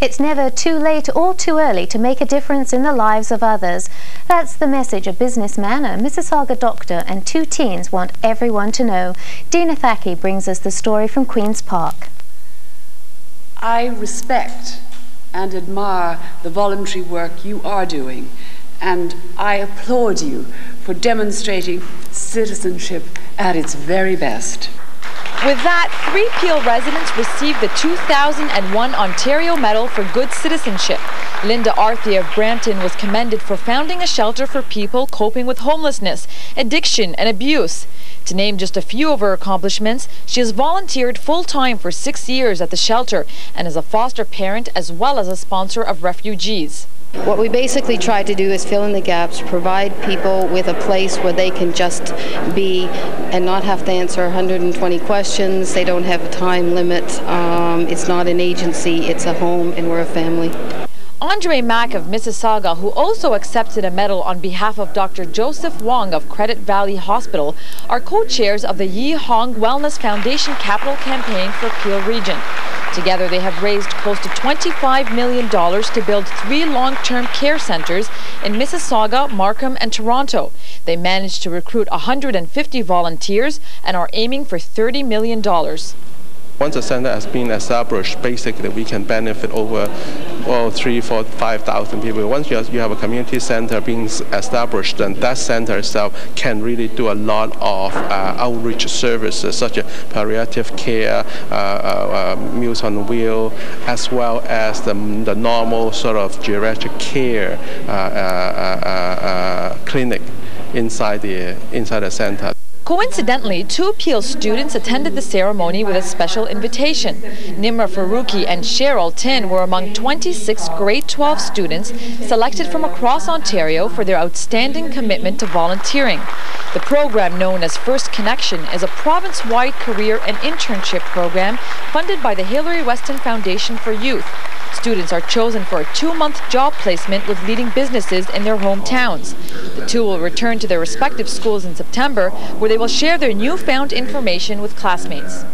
It's never too late or too early to make a difference in the lives of others. That's the message a businessman, a Mississauga doctor, and two teens want everyone to know. Dina Thackey brings us the story from Queen's Park. I respect and admire the voluntary work you are doing, and I applaud you for demonstrating citizenship at its very best. With that, three Peel residents received the 2001 Ontario Medal for Good Citizenship. Lynda Arthey of Brampton was commended for founding a shelter for people coping with homelessness, addiction, and abuse. To name just a few of her accomplishments, she has volunteered full-time for six years at the shelter and is a foster parent as well as a sponsor of refugees. What we basically try to do is fill in the gaps, provide people with a place where they can just be and not have to answer 120 questions. They don't have a time limit. Um, it's not an agency, it's a home, and we're a family. Andre Mak of Mississauga, who also accepted a medal on behalf of Dr. Joseph Wong of Credit Valley Hospital, are co-chairs of the Yee Hong Wellness Foundation Capital Campaign for Peel Region. Together, they have raised close to $25 million to build three long-term care centers in Mississauga, Markham, and Toronto. They managed to recruit 150 volunteers and are aiming for $30 million. Once a center has been established, basically we can benefit over well, three, four, five thousand people. Once you have, a community center being established, then that center itself can really do a lot of uh, outreach services such as palliative care, uh, uh, uh meals on wheel, as well as the, the normal sort of geriatric care uh, uh, clinic inside the inside the center. Coincidentally, two Peel students attended the ceremony with a special invitation. Nimra Faruqi and Cheryl Tin were among 26 grade 12 students selected from across Ontario for their outstanding commitment to volunteering. The program known as First Connection is a province-wide career and internship program funded by the Hilary Weston Foundation for Youth. Students are chosen for a two-month job placement with leading businesses in their hometowns. The two will return to their respective schools in September, where they will share their newfound information with classmates.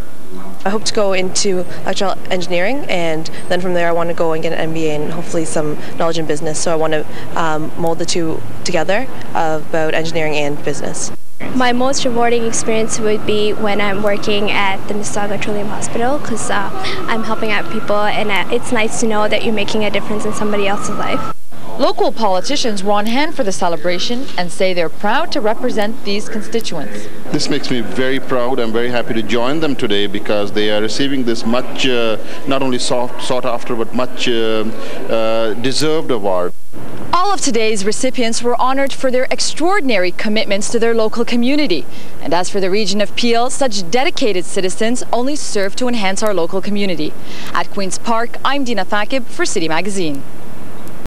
I hope to go into electrical engineering and then from there I want to go and get an MBA and hopefully some knowledge in business. So I want to um, mold the two together about engineering and business. My most rewarding experience would be when I'm working at the Mississauga Trillium Hospital because uh, I'm helping out people and uh, it's nice to know that you're making a difference in somebody else's life. Local politicians were on hand for the celebration and say they're proud to represent these constituents. This makes me very proud. I'm very happy to join them today because they are receiving this much, uh, not only sought, sought after, but much uh, uh, deserved award. All of today's recipients were honored for their extraordinary commitments to their local community. And as for the region of Peel, such dedicated citizens only serve to enhance our local community. At Queen's Park, I'm Dina Thakib for City Magazine.